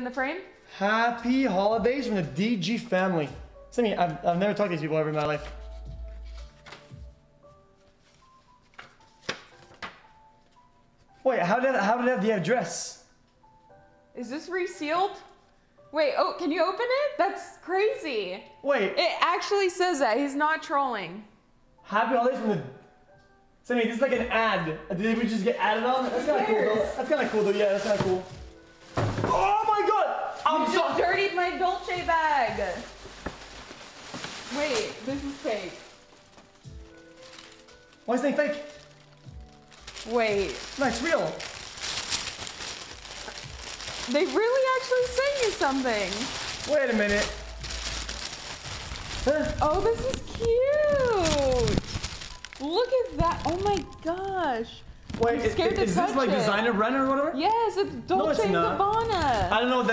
in the frame? Happy holidays from the DG family. Sammy, I've, I've never talked to these people ever in my life. Wait, how did how did I have the address? Is this resealed? Wait, oh, can you open it? That's crazy. Wait, It actually says that. He's not trolling. happy holidays from the. Sammy, this is like an ad. Did we just get added on? That's kind of cool though. That's kind of cool though. Yeah, that's kind of cool. My Dolce bag. Wait, this is fake. Why is thing fake? Wait, No, it's real. they really actually sent you something. Wait a minute. Huh? Oh, this is cute. Look at that. Oh my gosh. Wait, I'm is, scared to is this like it. designer brand or whatever? Yes, it's No, Dolce it's not. Gabbana. I don't know what that